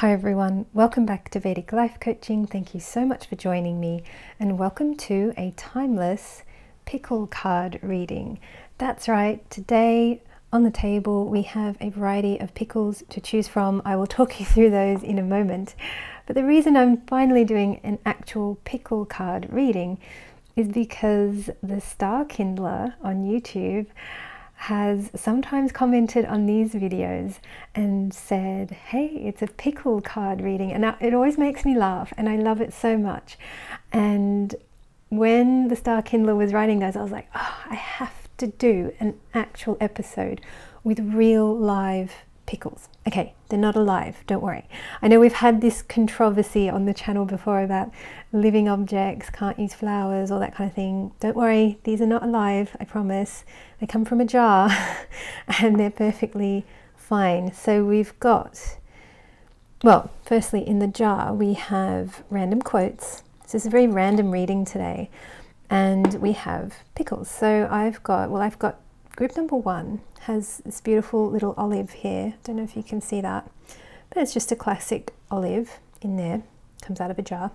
Hi everyone, welcome back to Vedic Life Coaching. Thank you so much for joining me, and welcome to a timeless pickle card reading. That's right, today on the table we have a variety of pickles to choose from. I will talk you through those in a moment. But the reason I'm finally doing an actual pickle card reading is because the Star Kindler on YouTube has sometimes commented on these videos and said, Hey, it's a pickle card reading. And it always makes me laugh, and I love it so much. And when the Star Kindler was writing those, I was like, Oh, I have to do an actual episode with real live pickles. Okay, they're not alive, don't worry. I know we've had this controversy on the channel before about living objects, can't use flowers, all that kind of thing. Don't worry, these are not alive, I promise. They come from a jar and they're perfectly fine. So we've got, well, firstly, in the jar we have random quotes. So it's a very random reading today. And we have pickles. So I've got, well, I've got group number one has this beautiful little olive here. I don't know if you can see that, but it's just a classic olive in there. Comes out of a jar.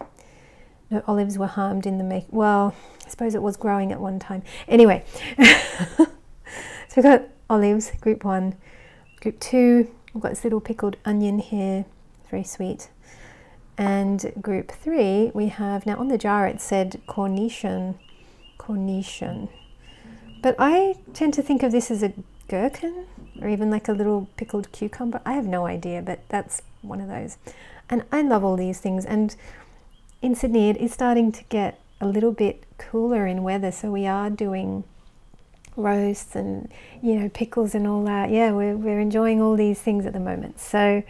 No olives were harmed in the make. Well, I suppose it was growing at one time. Anyway, so we've got olives, group one. Group two, we've got this little pickled onion here, very sweet. And group three, we have now on the jar it said cornichon, cornichon. But I tend to think of this as a gherkin or even like a little pickled cucumber. I have no idea, but that's one of those. And I love all these things. And in Sydney, it is starting to get a little bit cooler in weather, so we are doing roasts and you know pickles and all that. Yeah, we're we're enjoying all these things at the moment. So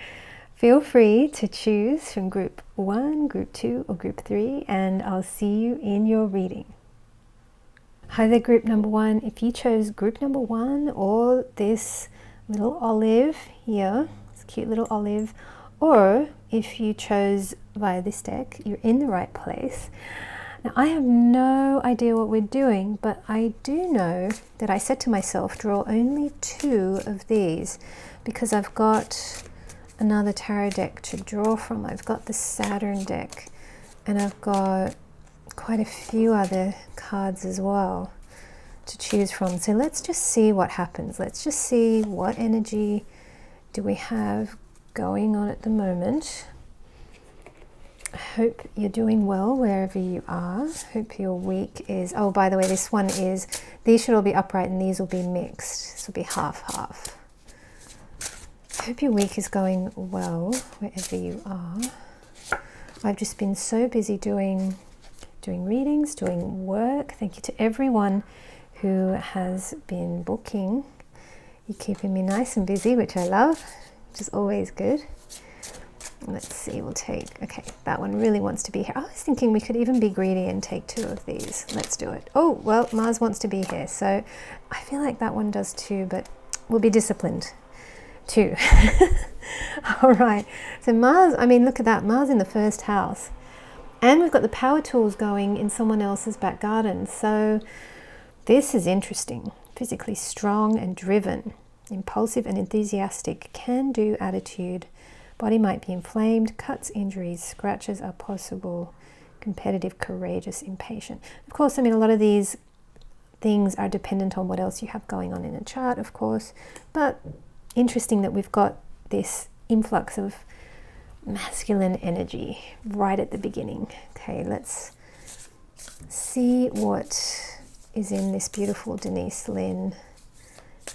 feel free to choose from group one, group two, or group three, and I'll see you in your reading. Hi there, group number one. If you chose group number one or this little olive here, this cute little olive, or if you chose via this deck, you're in the right place. Now, I have no idea what we're doing, but I do know that I said to myself, draw only two of these because I've got another tarot deck to draw from. I've got the Saturn deck and I've got quite a few other cards as well to choose from. So let's just see what happens. Let's just see what energy do we have going on at the moment. I hope you're doing well wherever you are. Hope your week is, oh, by the way, this one is, these should all be upright and these will be mixed. This will be half-half. Hope your week is going well wherever you are. I've just been so busy doing doing readings, doing work. Thank you to everyone who has been booking. You're keeping me nice and busy, which I love, which is always good. Let's see, we'll take, okay, that one really wants to be here. I was thinking we could even be greedy and take two of these. Let's do it. Oh, well, Mars wants to be here. So I feel like that one does too, but we'll be disciplined too. All right, so Mars, I mean, look at that, Mars in the first house. And we've got the power tools going in someone else's back garden. So this is interesting. Physically strong and driven, impulsive and enthusiastic, can do attitude. Body might be inflamed, cuts, injuries, scratches are possible. Competitive, courageous, impatient. Of course, I mean, a lot of these things are dependent on what else you have going on in a chart, of course. But interesting that we've got this influx of masculine energy right at the beginning. Okay, let's see what is in this beautiful Denise Linn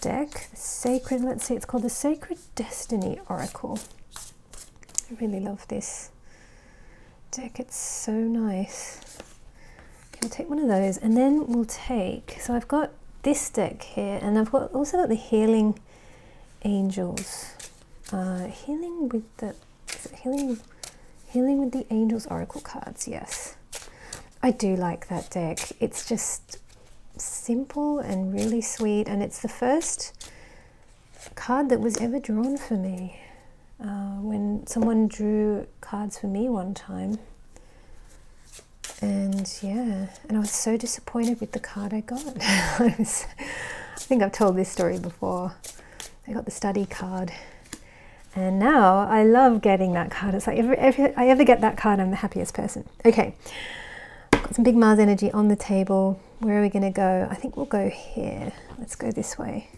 deck. Sacred, let's see, it's called the Sacred Destiny Oracle. I really love this deck, it's so nice. Okay, we'll take one of those and then we'll take, so I've got this deck here and I've got also got the Healing Angels. Uh, healing with the healing healing with the angels oracle cards? Yes. I do like that deck. It's just simple and really sweet and it's the first card that was ever drawn for me. Uh, when someone drew cards for me one time and yeah and i was so disappointed with the card i got. I, I think i've told this story before. I got the study card And now I love getting that card. It's like if, I ever get that card, I'm the happiest person. Okay, got some big Mars energy on the table. Where are we going to go? I think we'll go here. Let's go this way.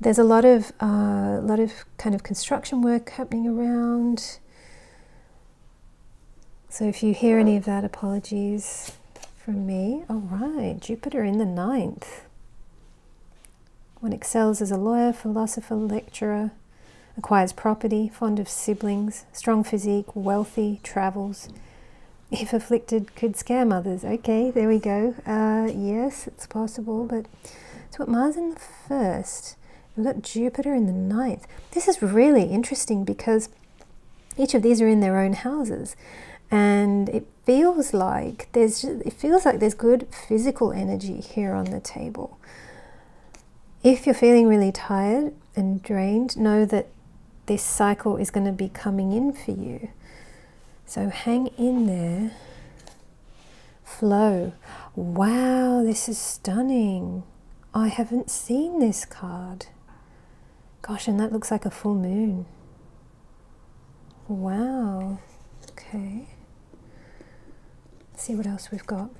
There's a lot of a uh, lot of kind of construction work happening around. So if you hear any of that, apologies from me. All right, Jupiter in the ninth. One excels as a lawyer, philosopher, lecturer, acquires property, fond of siblings, strong physique, wealthy, travels. If afflicted, could scare others. Okay, there we go. Uh, yes, it's possible, but it's what Mars in the first. We've got Jupiter in the ninth. This is really interesting because each of these are in their own houses and it feels like there's it feels like there's good physical energy here on the table if you're feeling really tired and drained know that this cycle is going to be coming in for you. So hang in there. Flow. Wow this is stunning. I haven't seen this card. Gosh and that looks like a full moon. Wow. Okay. See what else we've got.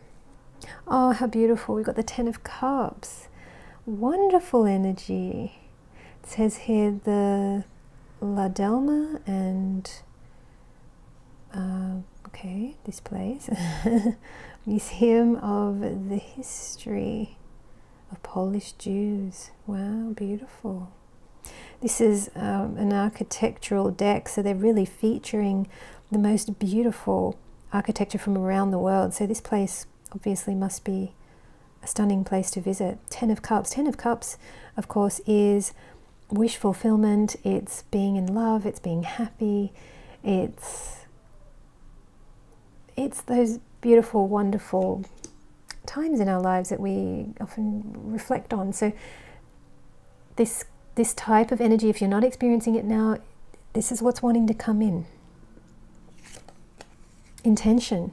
Oh, how beautiful. We've got the Ten of Cups. Wonderful energy. It says here the Ladelma and, uh, okay, this place. Museum of the History of Polish Jews. Wow, beautiful. This is um, an architectural deck, so they're really featuring the most beautiful architecture from around the world. So this place obviously must be a stunning place to visit. Ten of Cups. Ten of Cups, of course, is wish fulfillment. It's being in love. It's being happy. It's it's those beautiful, wonderful times in our lives that we often reflect on. So this this type of energy, if you're not experiencing it now, this is what's wanting to come in intention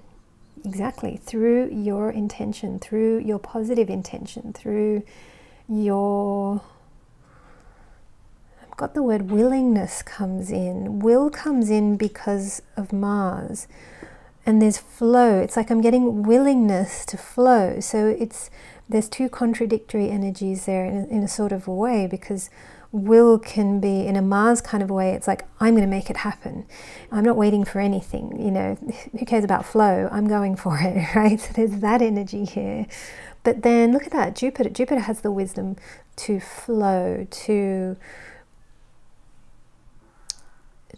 exactly. Through your intention through your positive intention through your I've got the word willingness comes in. Will comes in because of Mars. And there's flow. It's like I'm getting willingness to flow. So it's there's two contradictory energies there in a, in a sort of a way because will can be in a Mars kind of way. It's like, I'm going to make it happen. I'm not waiting for anything. You know, who cares about flow? I'm going for it, right? So there's that energy here. But then look at that Jupiter. Jupiter has the wisdom to flow, to,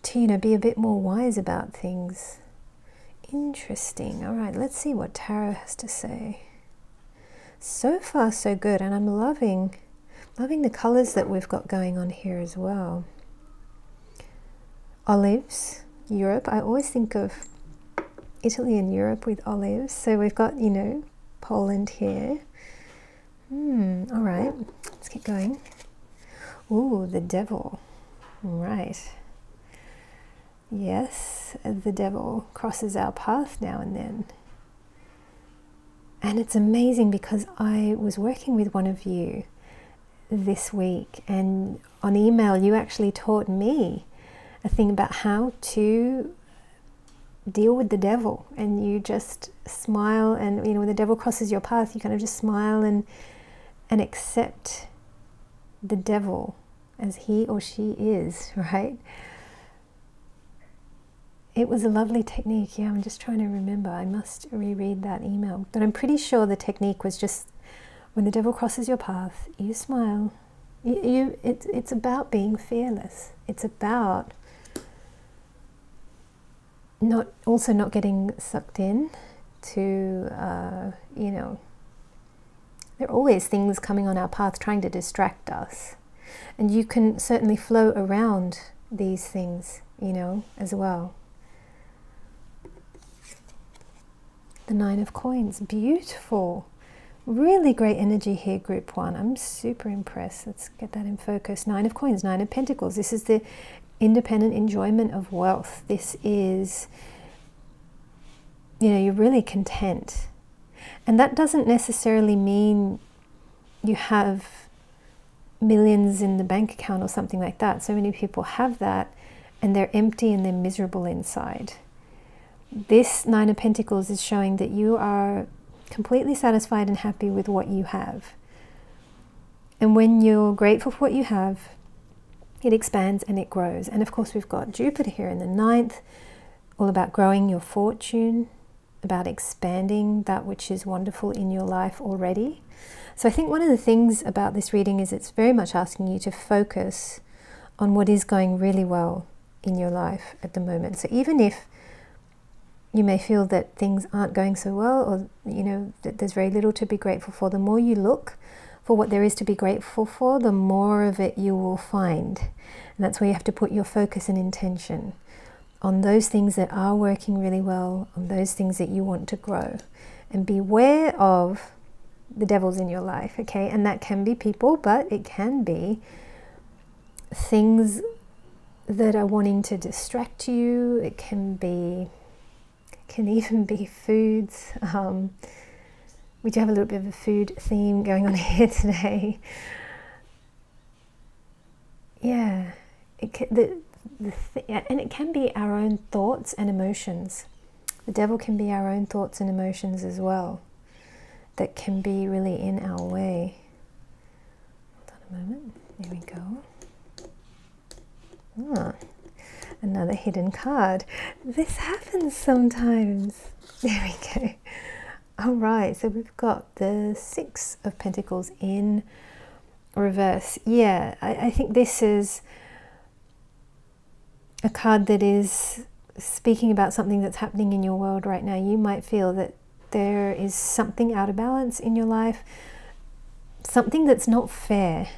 to you know, be a bit more wise about things. Interesting. All right, let's see what Tarot has to say. So far, so good. And I'm loving Loving the colours that we've got going on here as well. Olives, Europe. I always think of Italy and Europe with olives. So we've got, you know, Poland here. Hmm, all right, let's keep going. Ooh, the devil. Right. Yes, the devil crosses our path now and then. And it's amazing because I was working with one of you this week, and on email, you actually taught me a thing about how to deal with the devil. And you just smile, and you know, when the devil crosses your path, you kind of just smile and and accept the devil as he or she is, right? It was a lovely technique. Yeah, I'm just trying to remember. I must reread that email. But I'm pretty sure the technique was just when the devil crosses your path, you smile. You, you, it, it's about being fearless. It's about not also not getting sucked in to uh, you know there are always things coming on our path trying to distract us and you can certainly flow around these things you know as well the nine of coins beautiful Really great energy here, group one. I'm super impressed. Let's get that in focus. Nine of coins, nine of pentacles. This is the independent enjoyment of wealth. This is, you know, you're really content. And that doesn't necessarily mean you have millions in the bank account or something like that. So many people have that and they're empty and they're miserable inside. This Nine of Pentacles is showing that you are completely satisfied and happy with what you have. And when you're grateful for what you have, it expands and it grows. And of course, we've got Jupiter here in the ninth, all about growing your fortune, about expanding that which is wonderful in your life already. So I think one of the things about this reading is it's very much asking you to focus on what is going really well in your life at the moment. So even if you may feel that things aren't going so well or you know that there's very little to be grateful for, the more you look for what there is to be grateful for, the more of it you will find. And that's where you have to put your focus and intention on those things that are working really well, on those things that you want to grow. And beware of the devils in your life, okay? And that can be people, but it can be things that are wanting to distract you. It can be, can even be foods. Um, we do have a little bit of a food theme going on here today. Yeah, it can, the, the th- and it can be our own thoughts and emotions. The devil can be our own thoughts and emotions as well that can be really in our way. Hold on a moment. There we go. Ah, another hidden card. This happens sometimes. There we go. All right, so we've got the Six of Pentacles in reverse. Yeah, I, I think this is a card that is speaking about something that's happening in your world right now. You might feel that there is something out of balance in your life, something that's not fair.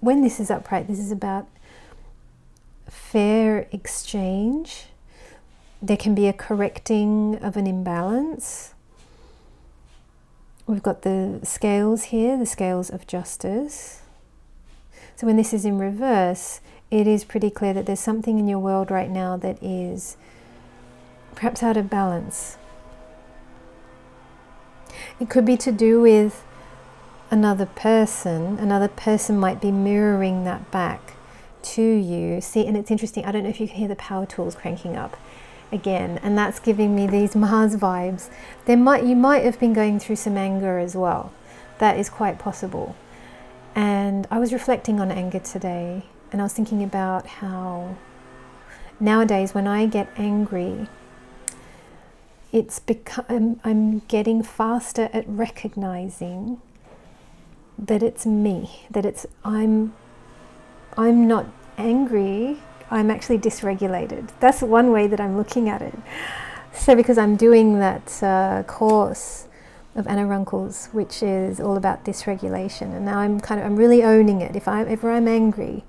When this is upright, this is about fair exchange. There can be a correcting of an imbalance We've got the scales here, the scales of justice. So when this is in reverse, it is pretty clear that there's something in your world right now that is perhaps out of balance. It could be to do with another person. Another person might be mirroring that back to you. See, and it's interesting. I don't know if you can hear the power tools cranking up again and that's giving me these Mars vibes there might you might have been going through some anger as well that is quite possible and I was reflecting on anger today and I was thinking about how nowadays when I get angry it's become I'm getting faster at recognizing that it's me that it's I'm I'm not angry I'm actually dysregulated. That's one way that I'm looking at it. So because I'm doing that uh, course of Anna Runkle's, which is all about dysregulation, and now I'm kind of I'm really owning it. If I ever I'm angry,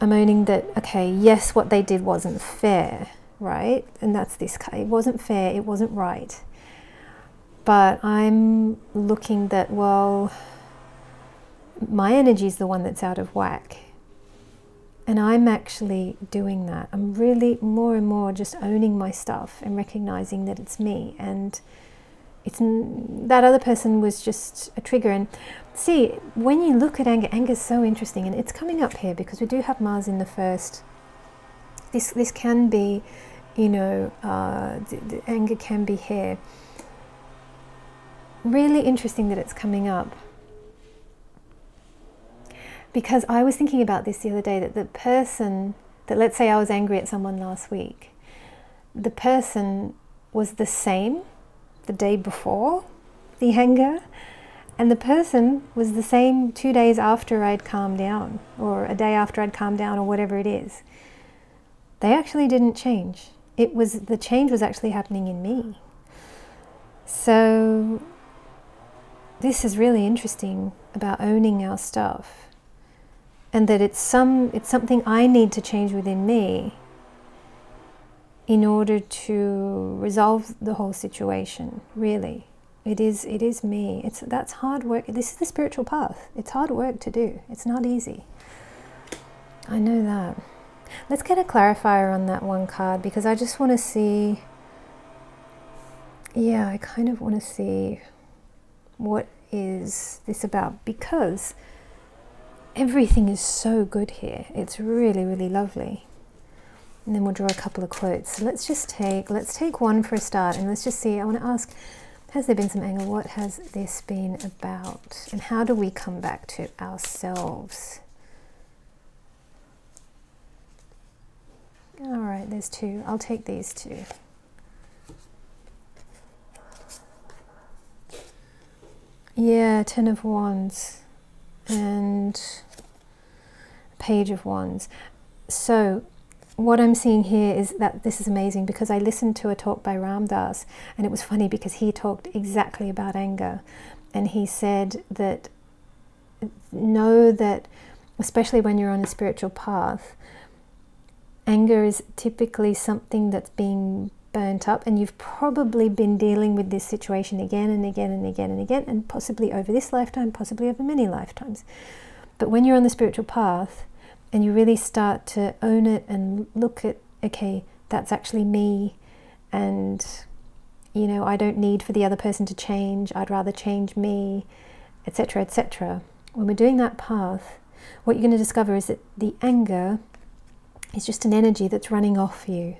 I'm owning that. Okay, yes, what they did wasn't fair, right? And that's this. It wasn't fair. It wasn't right. But I'm looking that well, my energy is the one that's out of whack and I'm actually doing that. I'm really more and more just owning my stuff and recognizing that it's me. And it's that other person was just a trigger. And see, when you look at anger, anger is so interesting. And it's coming up here because we do have Mars in the first. This, this can be, you know, uh, the, the anger can be here. Really interesting that it's coming up because I was thinking about this the other day that the person that let's say I was angry at someone last week, the person was the same the day before the anger, and the person was the same two days after I'd calmed down, or a day after I'd calmed down, or whatever it is. They actually didn't change. It was the change was actually happening in me. So this is really interesting about owning our stuff and that it's some it's something I need to change within me in order to resolve the whole situation really. It is it is me. It's that's hard work. This is the spiritual path. It's hard work to do. It's not easy. I know that. Let's get a clarifier on that one card because I just want to see yeah I kind of want to see what is this about? Because everything is so good here. It's really, really lovely. And then we'll draw a couple of quotes. So let's just take, let's take one for a start and let's just see, I want to ask, has there been some anger? What has this been about? And how do we come back to ourselves? All right, there's two. I'll take these two. Yeah, Ten of Wands and Page of Wands. So what I'm seeing here is that this is amazing because I listened to a talk by Ram Dass and it was funny because he talked exactly about anger and he said that know that especially when you're on a spiritual path anger is typically something that's being burnt up and you've probably been dealing with this situation again and again and again and again and possibly over this lifetime possibly over many lifetimes but when you're on the spiritual path and you really start to own it and look at okay that's actually me. And you know i don't need for the other person to change. I'd rather change me etc etc when we're doing that path what you're going to discover is that the anger is just an energy that's running off you.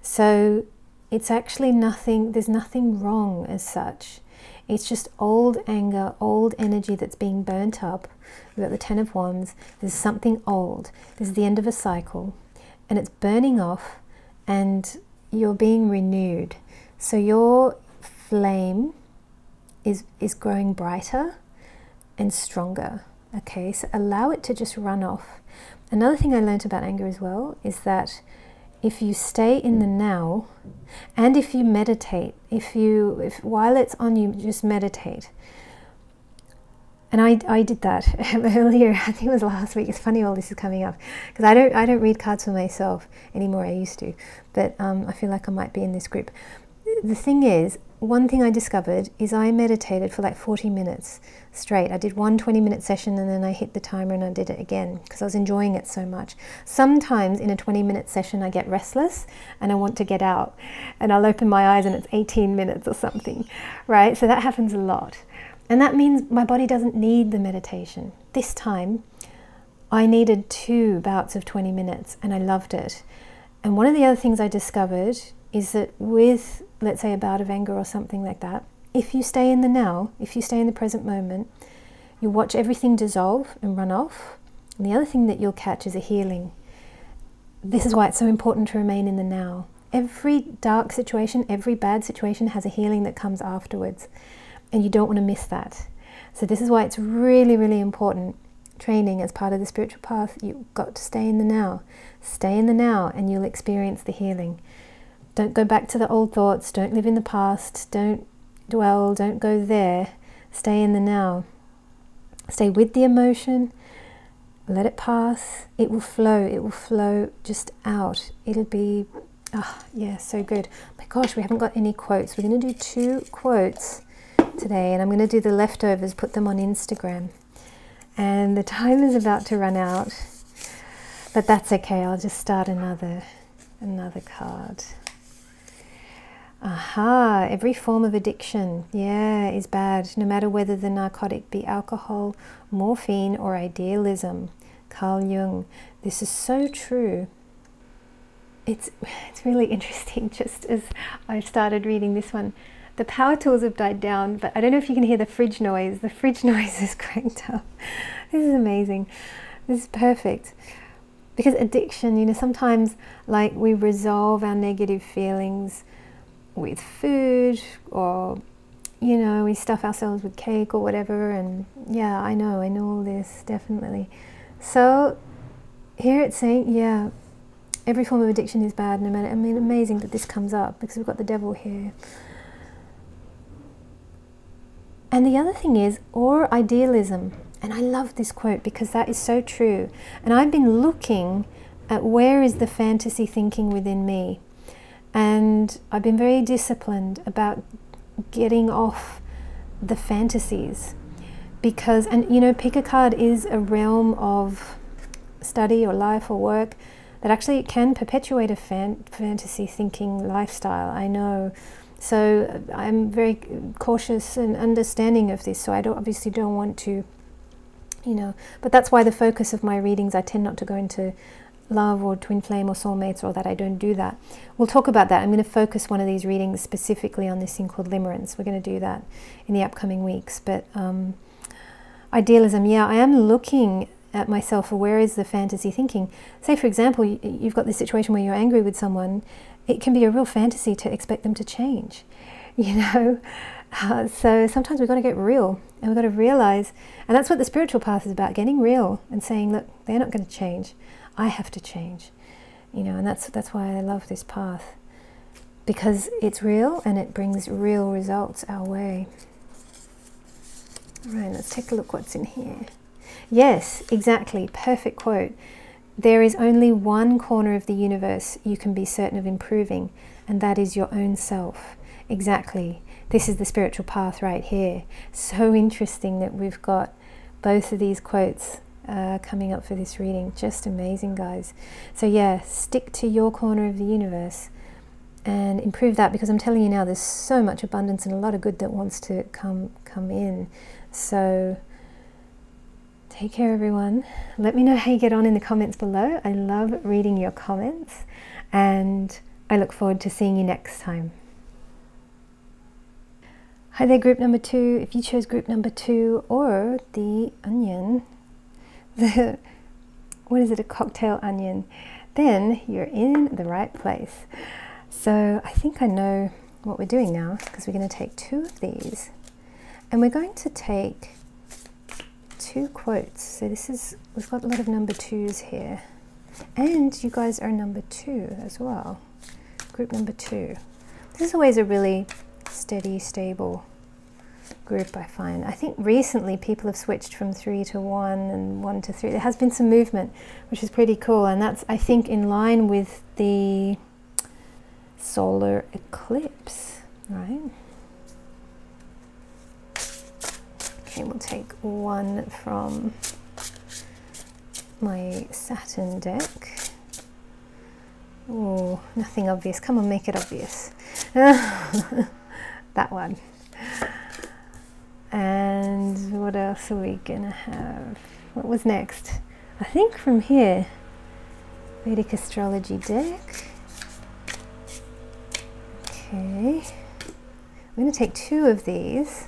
So it's actually nothing there's nothing wrong as such it's just old anger, old energy that's being burnt up. We've got the Ten of Wands. There's something old. This is the end of a cycle. And it's burning off and you're being renewed. So your flame is, is growing brighter and stronger. Okay, so allow it to just run off. Another thing I learned about anger as well is that if you stay in the now and if you meditate if you if while it's on you just meditate. And I, I did that earlier I think it was last week it's funny all this is coming up because I don't I don't read cards for myself anymore I used to but um, I feel like I might be in this group. The thing is one thing I discovered is I meditated for like 40 minutes straight. I did one 20 minute session and then I hit the timer and I did it again because I was enjoying it so much. Sometimes in a 20 minute session I get restless and I want to get out and I'll open my eyes and it's 18 minutes or something, right? So that happens a lot. And that means my body doesn't need the meditation. This time I needed two bouts of 20 minutes and I loved it. And one of the other things I discovered is that with let's say a bout of anger or something like that, if you stay in the now, if you stay in the present moment, you watch everything dissolve and run off. And the other thing that you'll catch is a healing. This is why it's so important to remain in the now. Every dark situation, every bad situation has a healing that comes afterwards. And you don't want to miss that. So, this is why it's really, really important training as part of the spiritual path. You've got to stay in the now. Stay in the now, and you'll experience the healing. Don't go back to the old thoughts. Don't live in the past. Don't dwell. Don't go there. Stay in the now. Stay with the emotion. Let it pass. It will flow. It will flow just out. It'll be, oh, yeah, so good. My gosh, we haven't got any quotes. We're going to do two quotes today, and I'm going to do the leftovers, put them on Instagram. And the time is about to run out, but that's okay. I'll just start another another card. Aha, every form of addiction, yeah, is bad, no matter whether the narcotic be alcohol, morphine, or idealism. Carl Jung. This is so true. It's, it's really interesting just as I started reading this one. The power tools have died down, but I don't know if you can hear the fridge noise. The fridge noise is cranked up. This is amazing. This is perfect. Because addiction, you know, sometimes like we resolve our negative feelings with food or you know we stuff ourselves with cake or whatever. And yeah i know i know all this definitely. So here it's saying yeah every form of addiction is bad no matter i mean amazing that this comes up because we've got the devil here. And the other thing is or idealism. And i love this quote because that is so true. And i've been looking at where is the fantasy thinking within me and I've been very disciplined about getting off the fantasies because, and you know, pick a card is a realm of study or life or work that actually can perpetuate a fan fantasy thinking lifestyle. I know. So uh, I'm very cautious and understanding of this. So I don't, obviously don't want to you know. But that's why the focus of my readings, I tend not to go into love or twin flame or soulmates or that I don't do that. We'll talk about that. I'm going to focus one of these readings specifically on this thing called limerence. We're going to do that in the upcoming weeks. But um, idealism, yeah, I am looking at myself for where is the fantasy thinking. Say, for example, you've got this situation where you're angry with someone. It can be a real fantasy to expect them to change, you know. Uh, so sometimes we've got to get real and we've got to realize, and that's what the spiritual path is about getting real and saying, look, they're not going to change. I have to change. You know, and that's that's why I love this path. Because it's real and it brings real results our way. All right, let's take a look what's in here. Yes, exactly. Perfect quote. There is only one corner of the universe you can be certain of improving, and that is your own self. Exactly. This is the spiritual path right here. So interesting that we've got both of these quotes uh, coming up for this reading. Just amazing, guys. So, yeah, stick to your corner of the universe and improve that because I'm telling you now, there's so much abundance and a lot of good that wants to come come in. So, take care, everyone. Let me know how you get on in the comments below. I love reading your comments, and I look forward to seeing you next time. Hi there, group number two. If you chose group number two or the onion, the what is it, a cocktail onion, then you're in the right place. So I think I know what we're doing now because we're going to take two of these and we're going to take two quotes. So this is, we've got a lot of number twos here. And you guys are number two as well. Group number two. This is always a really steady, stable group I find. I think recently people have switched from three to one and one to three. There has been some movement, which is pretty cool, and that's I think in line with the solar eclipse, right? Okay, we'll take one from my Saturn deck. Oh, nothing obvious. Come on, make it obvious. that one. And what else are we gonna have? What was next? I think from here, Vedic astrology deck. Okay, I'm to take two of these.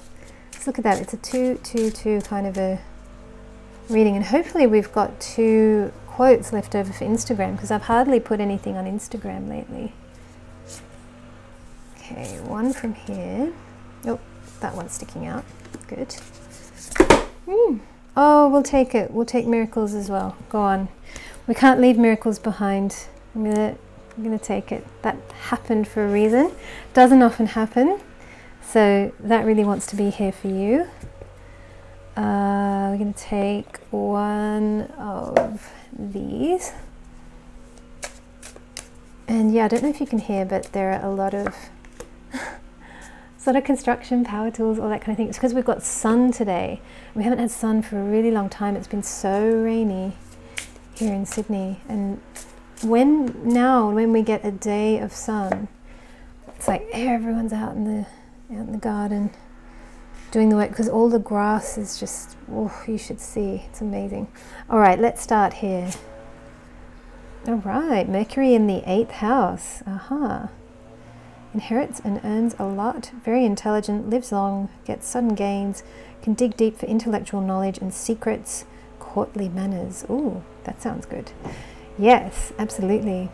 Let's look at that. It's a two, two, two kind of a reading, and hopefully we've got two quotes left over for Instagram because I've hardly put anything on Instagram lately. Okay, one from here. Oh, that one's sticking out. Good. Mm. Oh, we'll take it. We'll take miracles as well. Go on. We can't leave miracles behind. I'm gonna, I'm gonna take it. That happened for a reason. Doesn't often happen. So that really wants to be here for you. Uh, we're gonna take one of these. And yeah, I don't know if you can hear, but there are a lot of sort of construction, power tools, all that kind of thing. It's because we've got sun today. We haven't had sun for a really long time. It's been so rainy here in Sydney. And when now, when we get a day of sun, it's like everyone's out in the out in the garden doing the work because all the grass is just oh you should see it's amazing all right let's start here all right mercury in the eighth house aha uh-huh inherits and earns a lot, very intelligent, lives long, gets sudden gains, can dig deep for intellectual knowledge and secrets, courtly manners. Ooh, that sounds good. Yes, absolutely.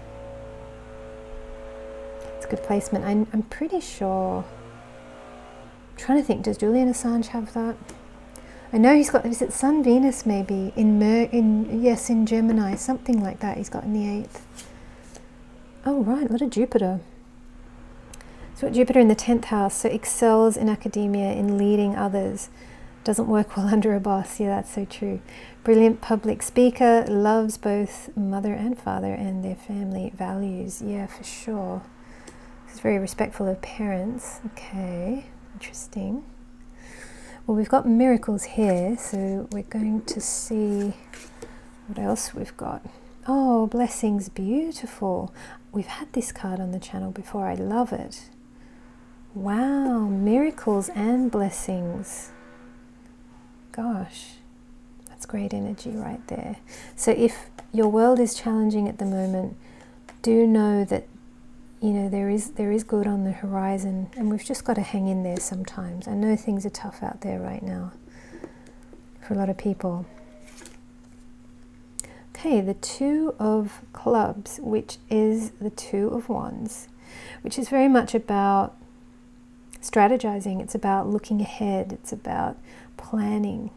It's a good placement. I'm, I'm pretty sure. I'm trying to think, does Julian Assange have that? I know he's got, is it Sun Venus maybe? In, Mer, in yes, in Gemini, something like that he's got in the 8th. Oh, right, a lot of Jupiter. So Jupiter in the 10th house, so excels in academia, in leading others. Doesn't work well under a boss. Yeah, that's so true. Brilliant public speaker, loves both mother and father and their family values. Yeah, for sure. He's very respectful of parents. Okay, interesting. Well, we've got miracles here, so we're going to see what else we've got. Oh, blessings, beautiful. We've had this card on the channel before. I love it. Wow, miracles and blessings. Gosh, that's great energy right there. So if your world is challenging at the moment, do know that you know there is there is good on the horizon and we've just got to hang in there sometimes. I know things are tough out there right now for a lot of people. Okay, the two of clubs, which is the two of wands, which is very much about strategizing, it's about looking ahead, it's about planning.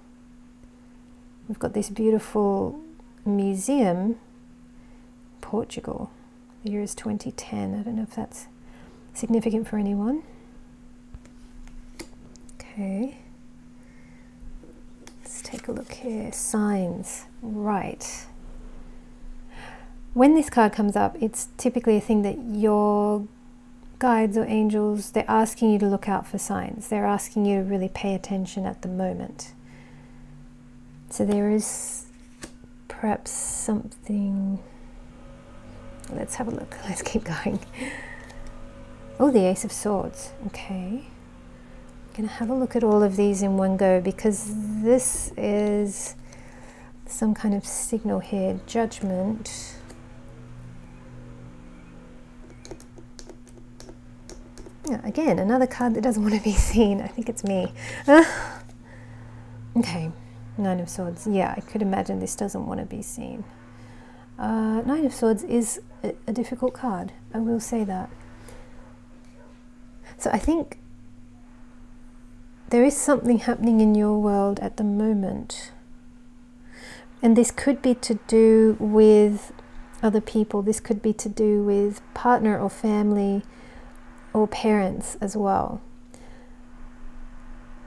We've got this beautiful museum, Portugal. The year is 2010. I don't know if that's significant for anyone. Okay. Let's take a look here. Signs. Right. When this card comes up, it's typically a thing that your guides or angels, they're asking you to look out for signs. They're asking you to really pay attention at the moment. So there is perhaps something. Let's have a look. Let's keep going. Oh, the Ace of Swords. Okay. I'm going to have a look at all of these in one go because this is some kind of signal here. Judgment. Yeah, again, another card that doesn't want to be seen. I think it's me. okay, Nine of Swords. Yeah, I could imagine this doesn't want to be seen. Uh, Nine of Swords is a, a difficult card. I will say that. So I think there is something happening in your world at the moment. And this could be to do with other people. This could be to do with partner or family or parents as well.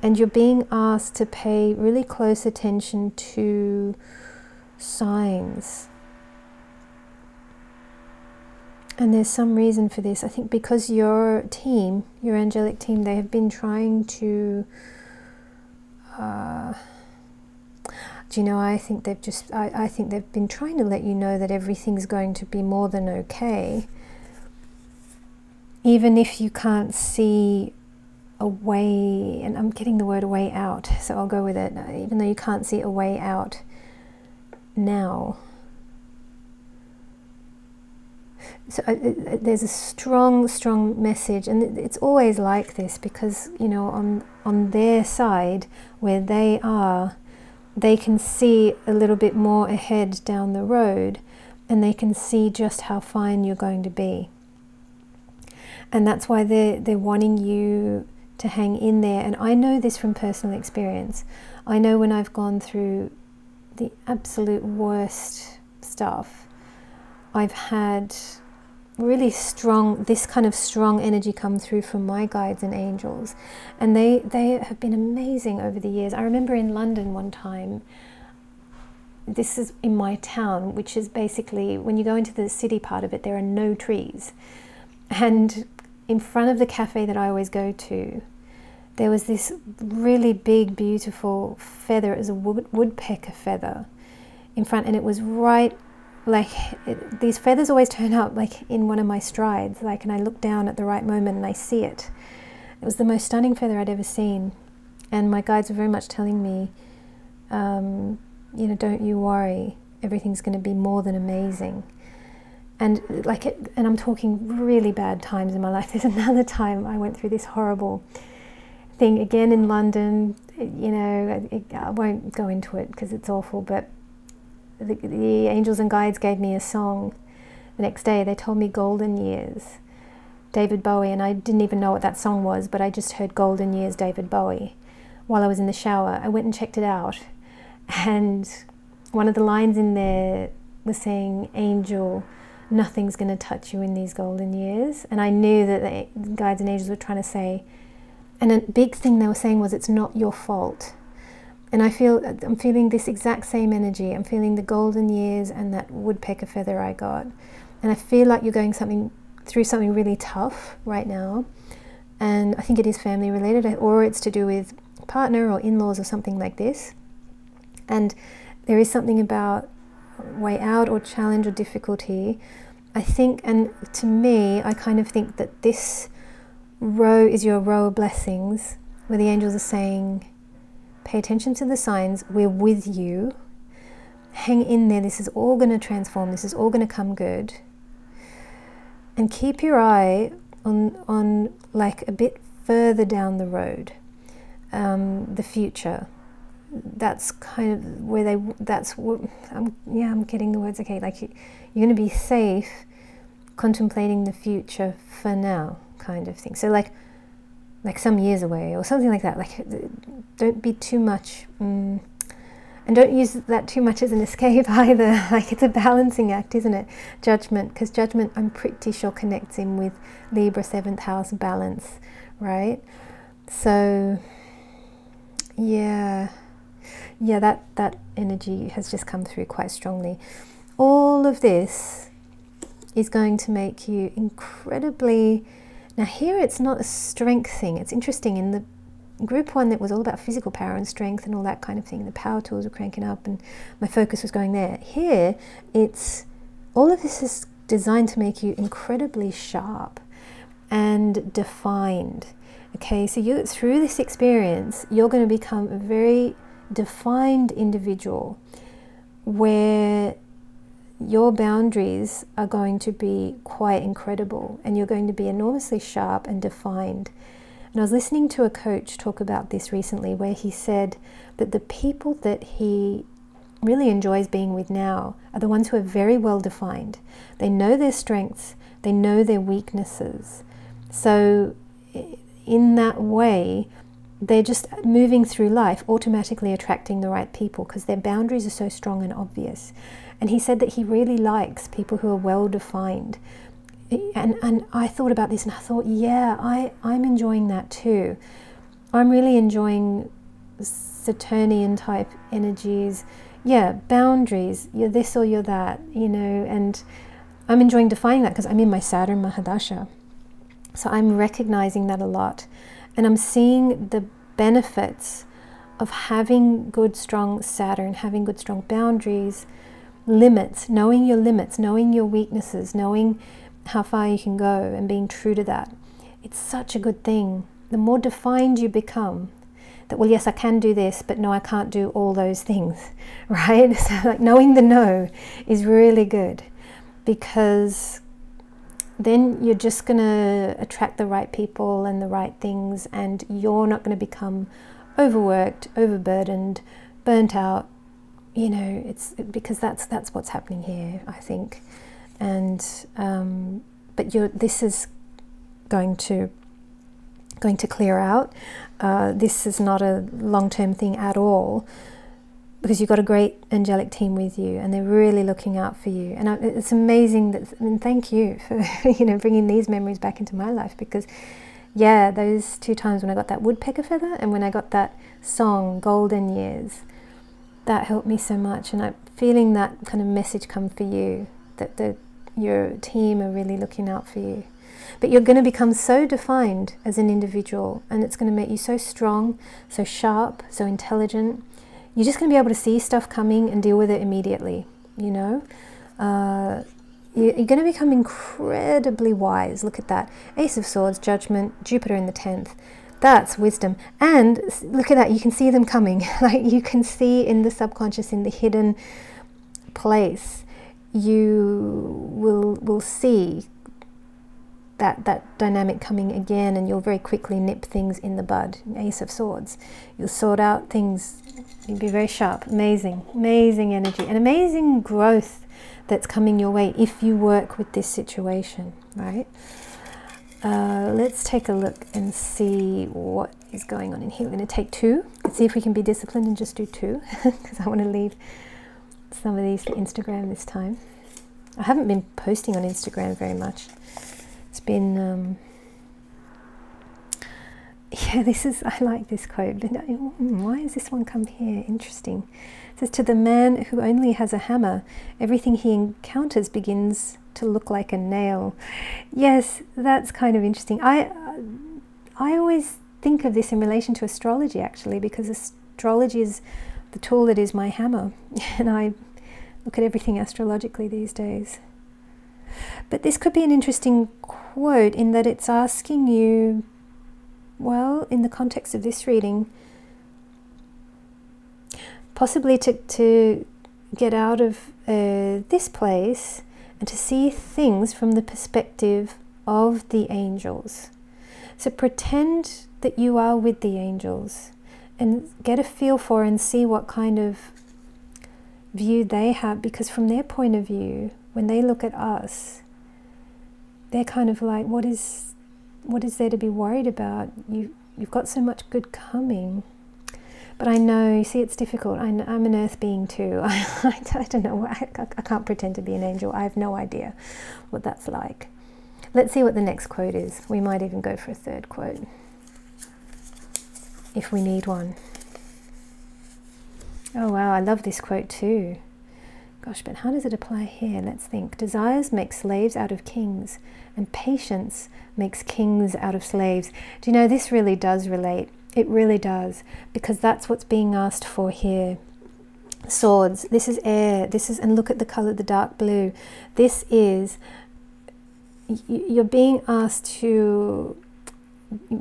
And you're being asked to pay really close attention to signs. And there's some reason for this. I think because your team, your angelic team, they have been trying to. Uh, do you know? I think they've just. I, I think they've been trying to let you know that everything's going to be more than okay even if you can't see a way, and I'm getting the word way out, so I'll go with it, even though you can't see a way out now. So uh, uh there's a strong, strong message, and it's always like this because you know on on their side where they are, they can see a little bit more ahead down the road, and they can see just how fine you're going to be and that's why they're they're wanting you to hang in there. And I know this from personal experience. I know when I've gone through the absolute worst stuff I've had really strong this kind of strong energy come through from my guides and angels. And they they have been amazing over the years. I remember in London one time this is in my town which is basically when you go into the city part of it there are no trees. And in front of the cafe that I always go to, there was this really big, beautiful feather. It was a wood, woodpecker feather in front, and it was right like it, these feathers always turn up like in one of my strides, like, and I look down at the right moment and I see it. It was the most stunning feather I'd ever seen, and my guides were very much telling me, um, you know, don't you worry, everything's going to be more than amazing and like it, and I'm talking really bad times in my life. There's another time I went through this horrible thing again in London. You know, I won't go into it because it's awful. But the, the, angels and guides gave me a song. The next day, they told me "Golden Years," David Bowie, and I didn't even know what that song was. But I just heard "Golden Years," David Bowie, while I was in the shower. I went and checked it out, and one of the lines in there was saying, "Angel." Nothing's going to touch you in these golden years. And I knew that the guides and angels were trying to say, and a big thing they were saying was, it's not your fault. And I feel, I'm feeling this exact same energy. I'm feeling the golden years and that woodpecker feather I got. And I feel like you're going something through something really tough right now. And I think it is family related, uh, or it's to do with partner or in laws or something like this. And there is something about way out or challenge or difficulty, I think, and to me, I kind of think that this row is your row of blessings, where the angels are saying, pay attention to the signs, we're with you, hang in there. This is all going to transform. This is all going to come good. And keep your eye on, on like a bit further down the road, um, the future. That's kind of where they. That's what. I'm, yeah, I'm getting the words. Okay, like you, you're going to be safe, contemplating the future for now, kind of thing. So like, like some years away or something like that. Like, don't be too much. Um, and don't use that too much as an escape either. like it's a balancing act, isn't it? Judgment, because judgment, I'm pretty sure, connects in with Libra seventh house balance, right? So, yeah, yeah, that that energy has just come through quite strongly. All of this is going to make you incredibly. Now, here it's not a strength thing. It's interesting in the group one that was all about physical power and strength and all that kind of thing. The power tools were cranking up and my focus was going there. Here, it's all of this is designed to make you incredibly sharp and defined. Okay, so you through this experience, you're going to become very defined individual where your boundaries are going to be quite incredible and you're going to be enormously sharp and defined and I was listening to a coach talk about this recently where he said that the people that he really enjoys being with now are the ones who are very well defined. They know their strengths, they know their weaknesses. So, in that way, they're just moving through life, automatically attracting the right people because their boundaries are so strong and obvious. And he said that he really likes people who are well defined, and and I thought about this and I thought, yeah, I I'm enjoying that too. I'm really enjoying Saturnian type energies. Yeah, boundaries. You're this or you're that, you know, and I'm enjoying defining that because I'm in my Saturn Mahadasha. So I'm recognizing that a lot. And I'm seeing the benefits of having good, strong Saturn, having good, strong boundaries, limits, knowing your limits, knowing your weaknesses, knowing how far you can go and being true to that. It's such a good thing. The more defined you become, that well, yes, I can do this, but no, I can't do all those things, right? So, like, knowing the no is really good because then you're just going to attract the right people and the right things, and you're not going to become overworked, overburdened, burnt out. You know, it's because that's that's what's happening here. I think and um, but this is going to going to clear out. Uh, this is not a long-term thing at all because you've got a great angelic team with you and they're really looking out for you and it's amazing that and thank you for you know bringing these memories back into my life because yeah those two times when I got that woodpecker feather and when I got that song golden years that helped me so much and I'm feeling that kind of message come for you that the your team are really looking out for you. But you're going to become so defined as an individual, and it's going to make you so strong, so sharp, so intelligent. You're just going to be able to see stuff coming and deal with it immediately, you know? Uh, you're going to become incredibly wise. Look at that. Ace of Swords, Judgment, Jupiter in the 10th. That's wisdom. And look at that, you can see them coming. like you can see in the subconscious, in the hidden place you will will see that that dynamic coming again and you'll very quickly nip things in the bud ace of swords you'll sort out things you'll be very sharp amazing amazing energy and amazing growth that's coming your way if you work with this situation right uh, let's take a look and see what is going on in here. We're going to take two. Let's see if we can be disciplined and just do two because I want to leave some of these for Instagram this time. I haven't been posting on Instagram very much. It's been, um, yeah, this is, I like this quote. Hmm, why has this one come here? Interesting. It says, To the man who only has a hammer, everything he encounters begins to look like a nail. Yes, that's kind of interesting. I, I always think of this in relation to astrology actually, because astrology is the tool that is my hammer. And I look at everything astrologically these days. But this could be an interesting quote in that it's asking you, well, in the context of this reading, possibly to, to get out of uh, this place and to see things from the perspective of the angels. So pretend that you are with the angels and get a feel for and see what kind of view they have because from their point of view when they look at us they're kind of like what is what is there to be worried about you you've got so much good coming but I know, you see, it's difficult. I, am an earth being too. I, I, don't know. I, I can't pretend to be an angel. I have no idea what that's like. Let's see what the next quote is. We might even go for a third quote if we need one. Oh wow, I love this quote too. Gosh, but how does it apply here? Let's think. Desires make slaves out of kings, and patience makes kings out of slaves. Do you know this really does relate? It really does, because that's what's being asked for here. Swords, this is air, this is, and look at the color, the dark blue. This is, you're being asked to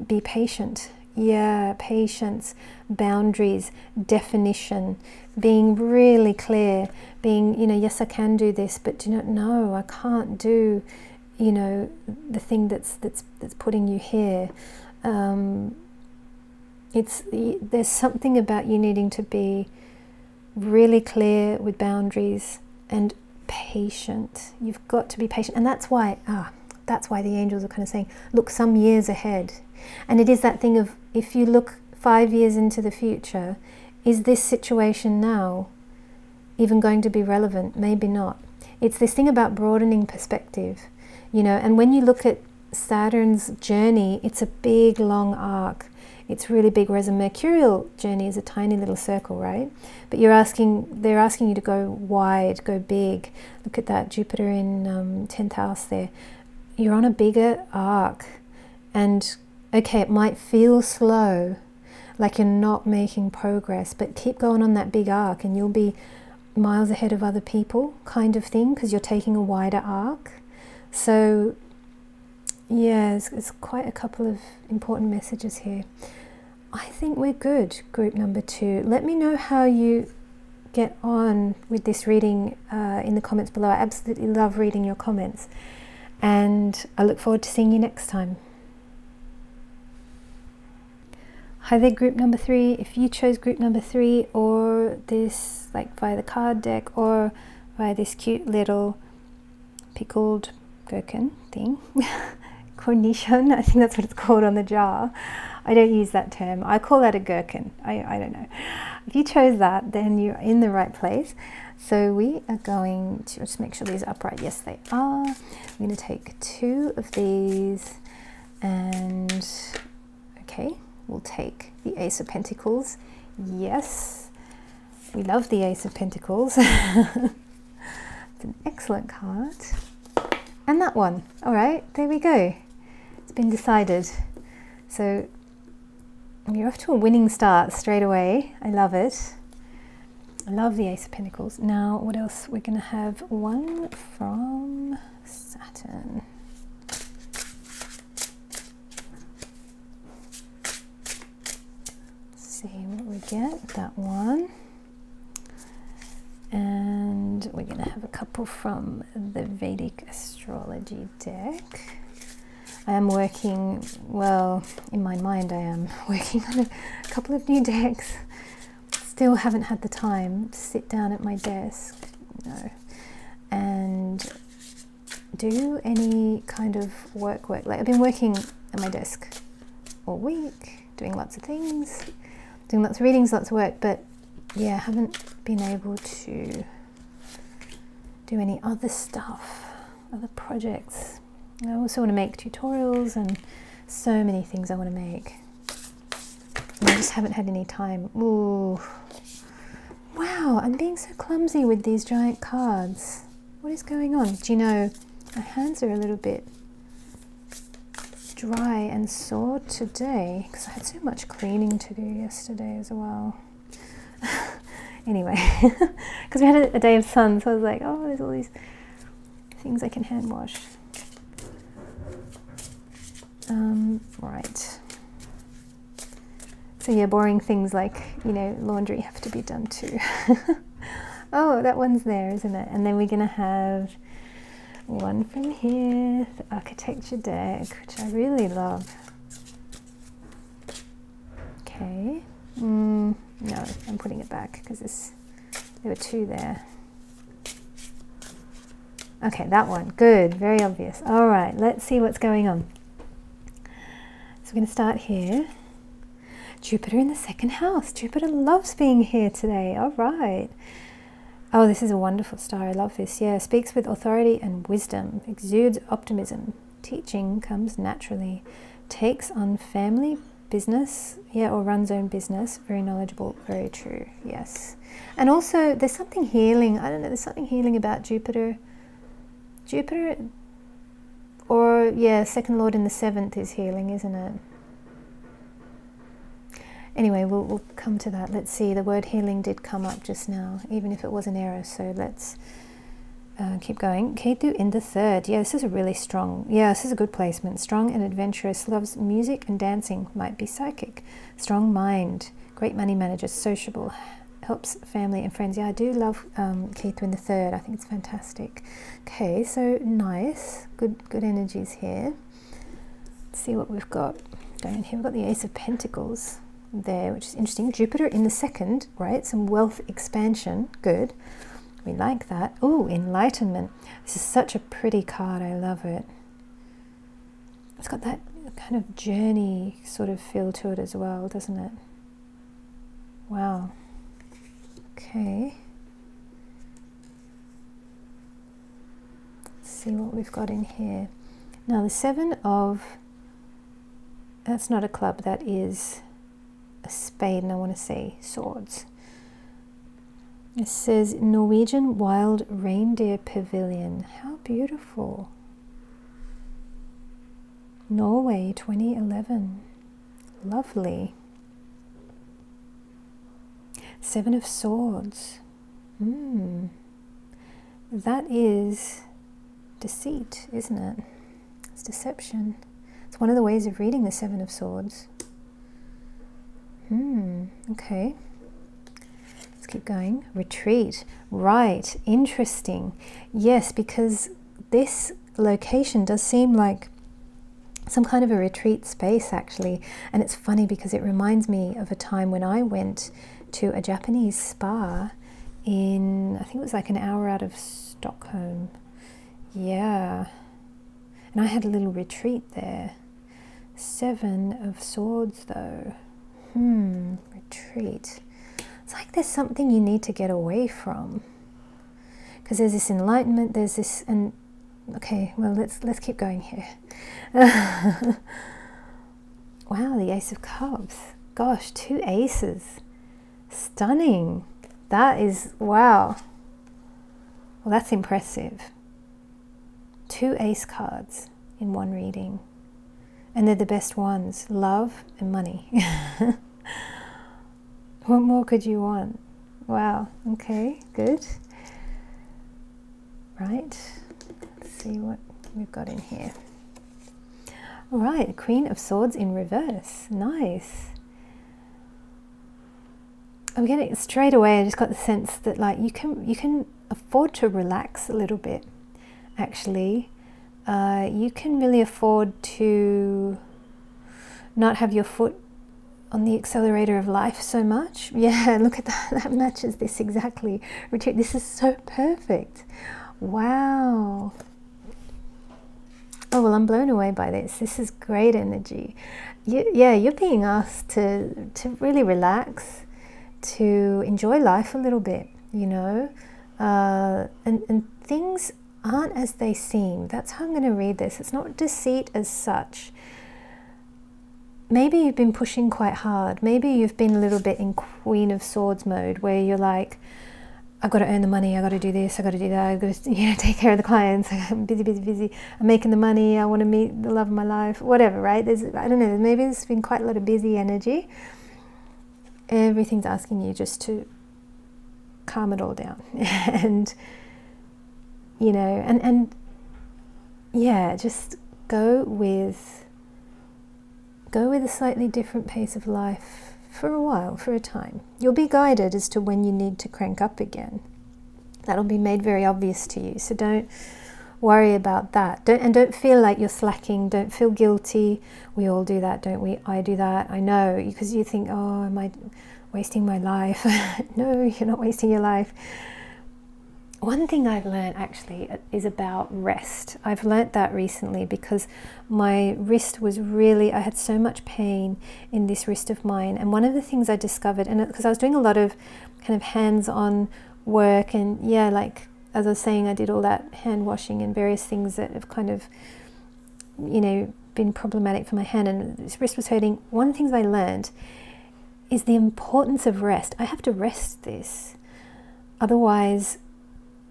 be patient. Yeah, patience, boundaries, definition, being really clear, being, you know, yes, I can do this, but do not know, I can't do, you know, the thing that's that's that's putting you here. Um, it's there's something about you needing to be really clear with boundaries and patient. You've got to be patient, and that's why ah, that's why the angels are kind of saying, look some years ahead. And it is that thing of if you look five years into the future, is this situation now even going to be relevant? Maybe not. It's this thing about broadening perspective, you know. And when you look at Saturn's journey, it's a big, long arc it's really big, whereas a mercurial journey is a tiny little circle, right? But you're asking, they're asking you to go wide, go big. Look at that Jupiter in um, 10th house there. You're on a bigger arc, and okay, it might feel slow, like you're not making progress, but keep going on that big arc, and you'll be miles ahead of other people, kind of thing, because you're taking a wider arc. So yeah, it's, it's, quite a couple of important messages here. I think we're good, group number two. Let me know how you get on with this reading uh, in the comments below. I absolutely love reading your comments. And I look forward to seeing you next time. Hi there, group number three. If you chose group number three or this, like via the card deck or via this cute little pickled gherkin thing, cornichon, I think that's what it's called on the jar. I don't use that term. I call that a gherkin. I, I don't know. If you chose that, then you're in the right place. So we are going to just make sure these are upright. Yes, they are. I'm going to take two of these and okay, we'll take the Ace of Pentacles. Yes, we love the Ace of Pentacles. it's an excellent card. And that one. All right, there we go It's been decided. So you're off to a winning start straight away. I love it. I love the Ace of Pentacles. Now, what else? We're going to have one from Saturn. See what we get. That one. And we're going to have a couple from the Vedic Astrology deck. I am working, well, in my mind, I am working on a couple of new decks. Still haven't had the time to sit down at my desk, no, and do any kind of work work. Like I've been working at my desk all week, doing lots of things, doing lots of readings, lots of work, but yeah, haven't been able to do any other stuff, other projects. I also want to make tutorials and so many things I want to make. I just haven't had any time. Ooh. Wow, I'm being so clumsy with these giant cards. What is going on? Do you know, my hands are a little bit dry and sore today because I had so much cleaning to do yesterday as well. anyway, because we had a, a day of sun, so I was like, oh, there's all these things I can hand wash. Um, right. So yeah, boring things like, you know, laundry have to be done too. Oh, that one's there, isn't it? And then we're going to have one from here, the architecture deck, which I really love. Okay. Mm, no, I'm putting it back because there were two there. Okay, that one. Good, very obvious. All right, let's see what's going on. So we're going to start here. Jupiter in the second house. Jupiter loves being here today. All right. Oh, this is a wonderful star. I love this. Yeah, speaks with authority and wisdom, exudes optimism. Teaching comes naturally. Takes on family business, yeah, or runs own business. Very knowledgeable, very true. Yes. And also, there's something healing. I don't know, there's something healing about Jupiter Jupiter, or yeah, second lord in the seventh is healing, isn't it? Anyway, we'll, we'll come to that. Let's see, the word healing did come up just now, even if it was an error, so let's uh, keep going. Ketu in the third. Yeah, this is a really strong, yeah, this is a good placement. Strong and adventurous, loves music and dancing, might be psychic. Strong mind, great money manager, sociable, helps family and friends. Yeah, I do love um, Ketu in the third. I think it's fantastic. Okay, so nice, good, good energies here. Let's see what we've got going here. We've got the Ace of Pentacles there, which is interesting. Jupiter in the second, right? Some wealth expansion. Good. We like that. Oh, enlightenment. This is such a pretty card. I love it. It's got that kind of journey sort of feel to it as well, doesn't it? Wow. Okay. Let's see what we've got in here. Now the seven of, that's not a club, that is a spade, and I want to say swords. It says Norwegian Wild Reindeer Pavilion. How beautiful. Norway 2011. Lovely. Seven of Swords. Hmm. That is deceit, isn't it? It's deception. It's one of the ways of reading the Seven of Swords. Hmm, okay. Let's keep going. Retreat. Right, interesting. Yes, because this location does seem like some kind of a retreat space actually. And it's funny because it reminds me of a time when I went to a Japanese spa in, I think it was like an hour out of Stockholm. Yeah. And I had a little retreat there. Seven of Swords, though. Hmm, retreat. It's like there's something you need to get away from. Because there's this enlightenment, there's this, and okay, well, let's let's keep going here. wow, the Ace of Cups. Gosh, two aces. Stunning. That is, wow. Well, that's impressive. Two ace cards in one reading. And they're the best ones love and money. what more could you want? Wow, okay, good. Right, let's see what we've got in here. All right, Queen of Swords in reverse. Nice. I'm getting straight away. I just got the sense that like you can you can afford to relax a little bit. Actually, uh, you can really afford to not have your foot on the accelerator of life so much. Yeah, look at that. That matches this exactly. This is so perfect. Wow. Oh well, I'm blown away by this. This is great energy. You, yeah, you're being asked to to really relax to enjoy life a little bit, you know, uh, and, and things aren't as they seem. That's how I'm going to read this. It's not deceit as such. Maybe you've been pushing quite hard. Maybe you've been a little bit in Queen of Swords mode where you're like, I've got to earn the money, I've got to do this, I've got to do that, I've got to you know, take care of the clients, I'm busy, busy, busy, I'm making the money, I want to meet the love of my life, whatever, right? There's, I don't know, maybe there's been quite a lot of busy energy everything's asking you just to calm it all down and you know and and yeah just go with go with a slightly different pace of life for a while for a time you'll be guided as to when you need to crank up again That'll be made very obvious to you. So don't worry about that. Don't and don't feel like you're slacking. Don't feel guilty. We all do that, don't we? I do that. I know because you think, "Oh, am I wasting my life?" no, you're not wasting your life. One thing I've learned actually is about rest. I've learnt that recently because my wrist was really, I had so much pain in this wrist of mine. And one of the things I discovered, and because I was doing a lot of kind of hands on work, and yeah, like as I was saying, I did all that hand washing and various things that have kind of, you know, been problematic for my hand, and this wrist was hurting. One of the things I learned is the importance of rest. I have to rest this. Otherwise,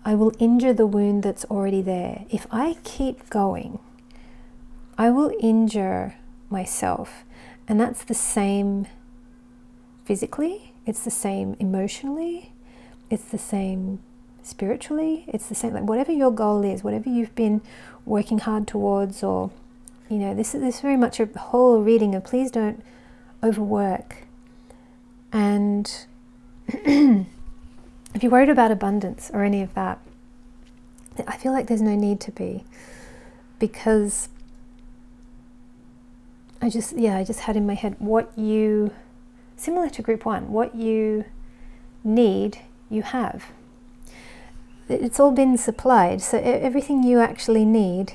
I will injure the wound that's already there. If I keep going, I will injure myself. And that's the same physically, it's the same emotionally, it's the same spiritually, it's the same, like whatever your goal is, whatever you've been working hard towards, or, you know, this is, this is very much a whole reading of please don't overwork. And if you're worried about abundance or any of that, I feel like there's no need to be because I just, yeah, I just had in my head what you, similar to group one, what you need, you have. It's all been supplied, so everything you actually need,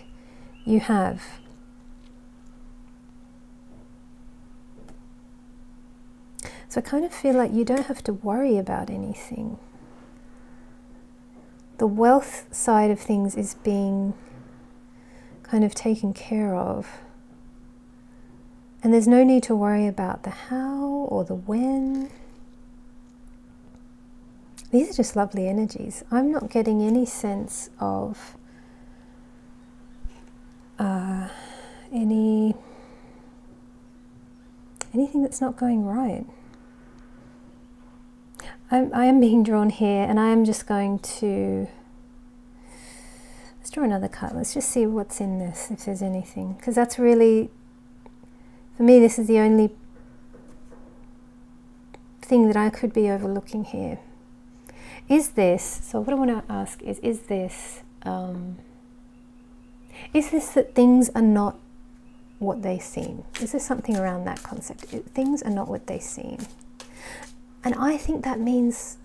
you have. So I kind of feel like you don't have to worry about anything the wealth side of things is being kind of taken care of. And there's no need to worry about the how or the when. These are just lovely energies. I'm not getting any sense of uh, any anything that's not going right. I'm, I am being drawn here and I am just going to let's draw another card. Let's just see what's in this if there's anything. Because that's really for me this is the only thing that I could be overlooking here. Is this so what I want to ask is is this um, is this that things are not what they seem? Is there something around that concept? Things are not what they seem and I think that means,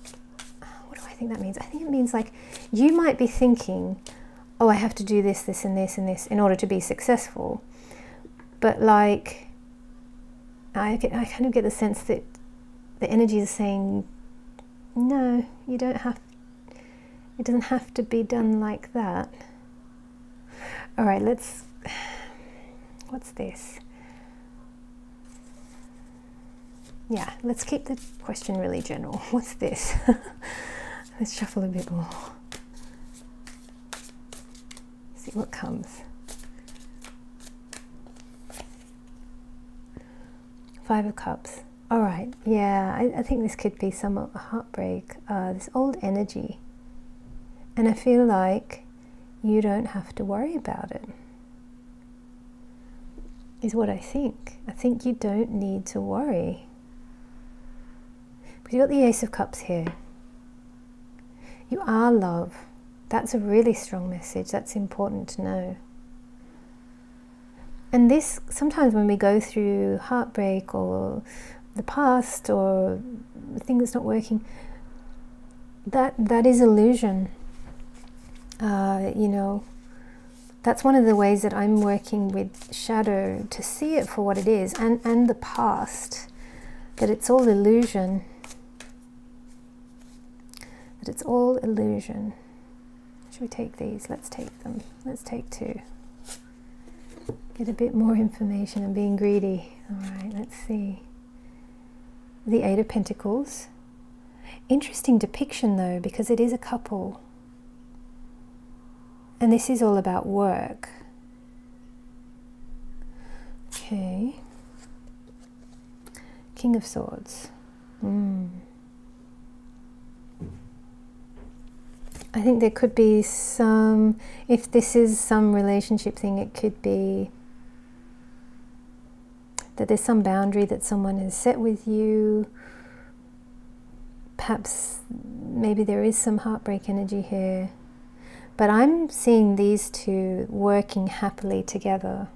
what do I think that means? I think it means like you might be thinking, oh, I have to do this, this, and this, and this in order to be successful. But like, I, get, I kind of get the sense that the energy is saying, no, you don't have, it doesn't have to be done like that. All right, let's, what's this? Yeah, let's keep the question really general. What's this? let's shuffle a bit more. See what comes. Five of Cups. All right, yeah, I, I think this could be some heartbreak, uh, this old energy. And I feel like you don't have to worry about it, is what I think. I think you don't need to worry. Because you've got the Ace of Cups here. You are love. That's a really strong message. That's important to know. And this, sometimes when we go through heartbreak or the past or the thing that's not working, that that is illusion. Uh, you know, that's one of the ways that I'm working with shadow to see it for what it is and, and the past, that it's all illusion that it's all illusion. Should we take these? Let's take them. Let's take two. Get a bit more information. I'm being greedy. All right, let's see. The Eight of Pentacles. Interesting depiction though, because it is a couple. And this is all about work. Okay. King of Swords. Mm. I think there could be some, if this is some relationship thing, it could be that there's some boundary that someone has set with you. perhaps maybe there is some heartbreak energy here. But I'm seeing these two working happily together.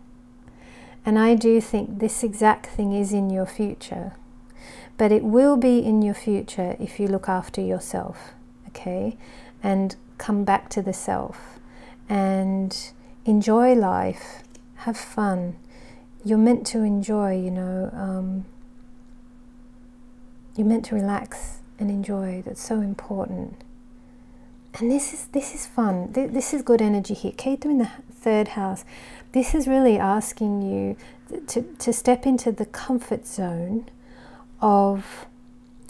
And I do think this exact thing is in your future. But it will be in your future if you look after yourself, okay? And come back to the self and enjoy life, have fun. You're meant to enjoy, you know. Um, you're meant to relax and enjoy. That's so important. And this is this is fun. This is good energy here. Ketu in the third house. This is really asking you to, to step into the comfort zone of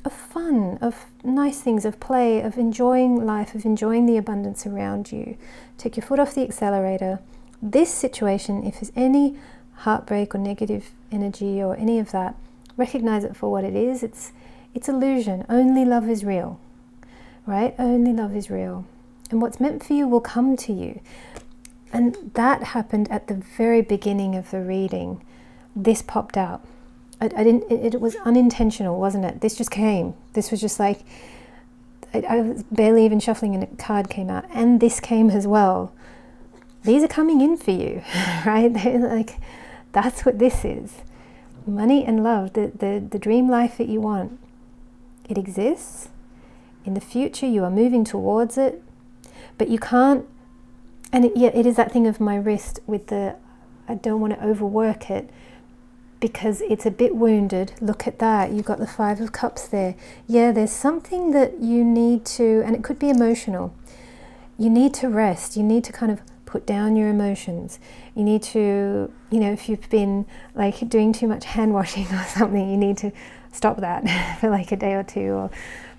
of fun, of nice things, of play, of enjoying life, of enjoying the abundance around you. Take your foot off the accelerator. This situation, if there's any heartbreak or negative energy or any of that, recognize it for what it is. It's it's illusion. Only love is real. Right? Only love is real. And what's meant for you will come to you. And that happened at the very beginning of the reading. This popped out. I, I didn't. It, it, was unintentional, wasn't it? This just came. This was just like I, I was barely even shuffling, and a card came out, and this came as well. These are coming in for you, right? They're like that's what this is. Money and love, the, the, the dream life that you want. It exists. In the future, you are moving towards it, but you can't. And it, yeah, it is that thing of my wrist with the I don't want to overwork it because it's a bit wounded. Look at that. You've got the Five of Cups there. Yeah, there's something that you need to, and it could be emotional. You need to rest. You need to kind of put down your emotions. You need to, you know, if you've been like doing too much hand washing or something, you need to stop that for like a day or two. Or,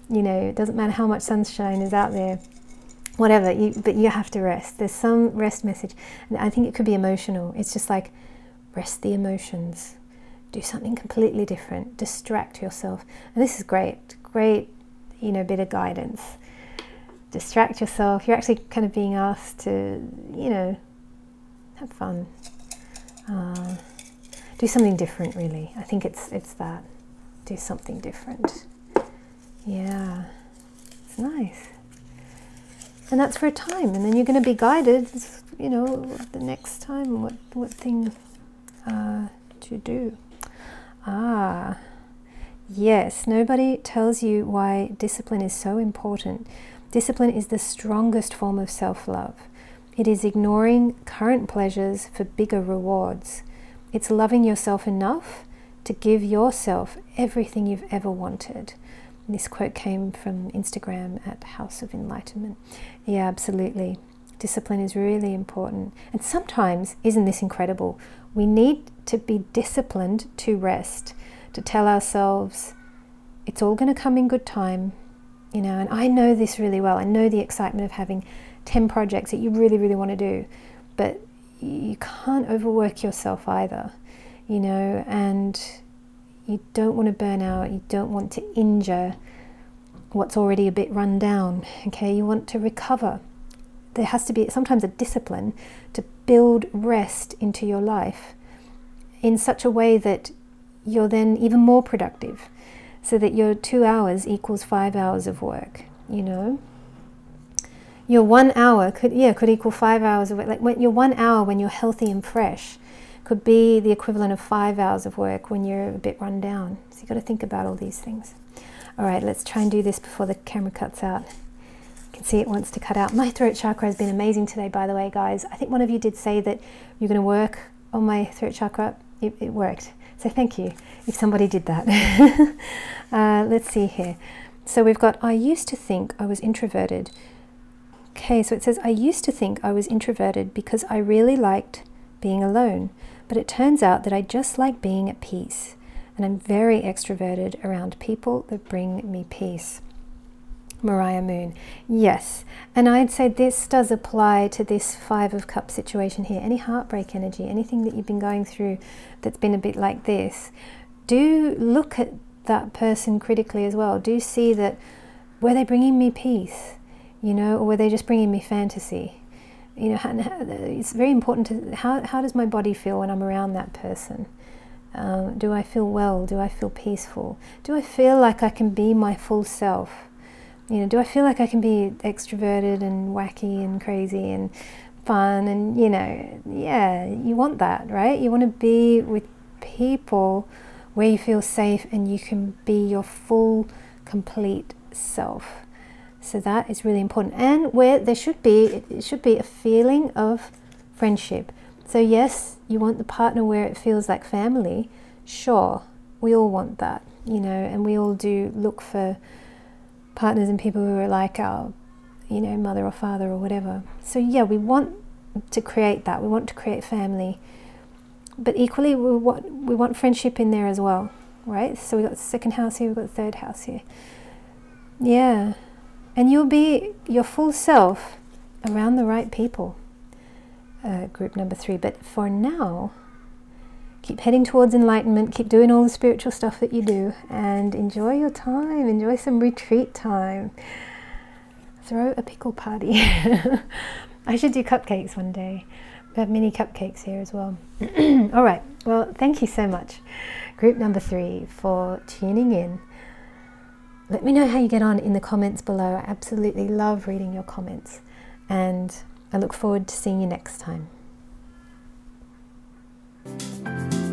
you know, it doesn't matter how much sunshine is out there whatever you, but you have to rest there's some rest message and i think it could be emotional it's just like rest the emotions do something completely different, distract yourself. And this is great, great, you know, bit of guidance. Distract yourself. You're actually kind of being asked to, you know, have fun. Uh, do something different, really. I think it's it's that. Do something different. Yeah, it's nice. And that's for a time, and then you're going to be guided. You know, the next time, what what thing uh, to do. Ah, yes, nobody tells you why discipline is so important. Discipline is the strongest form of self love. It is ignoring current pleasures for bigger rewards. It's loving yourself enough to give yourself everything you've ever wanted. This quote came from Instagram at House of Enlightenment. Yeah, absolutely. Discipline is really important. And sometimes, isn't this incredible? We need to be disciplined to rest, to tell ourselves it's all going to come in good time, you know. And I know this really well. I know the excitement of having 10 projects that you really, really want to do, but you can't overwork yourself either, you know, and you don't want to burn out, you don't want to injure what's already a bit run down, okay? You want to recover. There has to be sometimes a discipline to build rest into your life in such a way that you're then even more productive so that your two hours equals five hours of work you know? Your one hour could yeah could equal five hours of work. Like when your one hour when you're healthy and fresh could be the equivalent of five hours of work when you're a bit run down. So you've got to think about all these things. All right let's try and do this before the camera cuts out. You can see it wants to cut out. My throat chakra has been amazing today by the way guys. I think one of you did say that you're going to work on my throat chakra it, it worked. So thank you if somebody did that. uh, let's see here. So we've got, I used to think I was introverted. Okay, so it says, I used to think I was introverted because I really liked being alone, but it turns out that I just like being at peace, and I'm very extroverted around people that bring me peace. Mariah Moon. Yes, and I'd say this does apply to this Five of Cups situation here. Any heartbreak energy, anything that you've been going through that's been a bit like this, do look at that person critically as well. Do see that were they bringing me peace, you know, or were they just bringing me fantasy? You know, it's very important to how, how does my body feel when I'm around that person? Um, do I feel well? Do I feel peaceful? Do I feel like I can be my full self? You know, do I feel like I can be extroverted and wacky and crazy and fun and you know, yeah, you want that, right? You want to be with people where you feel safe and you can be your full, complete self. So that is really important. And where there should be, it should be a feeling of friendship. So, yes, you want the partner where it feels like family. Sure, we all want that, you know, and we all do look for partners and people who are like our, you know, mother or father or whatever. So, yeah, we want to create that. We want to create family. But equally, we want, we want friendship in there as well, right? So, we've got the second house here, we've got the third house here. Yeah. And you'll be your full self around the right people uh, group number three. But for now, keep heading towards enlightenment, keep doing all the spiritual stuff that you do, and enjoy your time. Enjoy some retreat time. Throw a pickle party. I should do cupcakes one day. We have mini cupcakes here as well. all right. Well, thank you so much, group number three, for tuning in. Let me know how you get on in the comments below. I absolutely love reading your comments. And I look forward to seeing you next time. Thank you.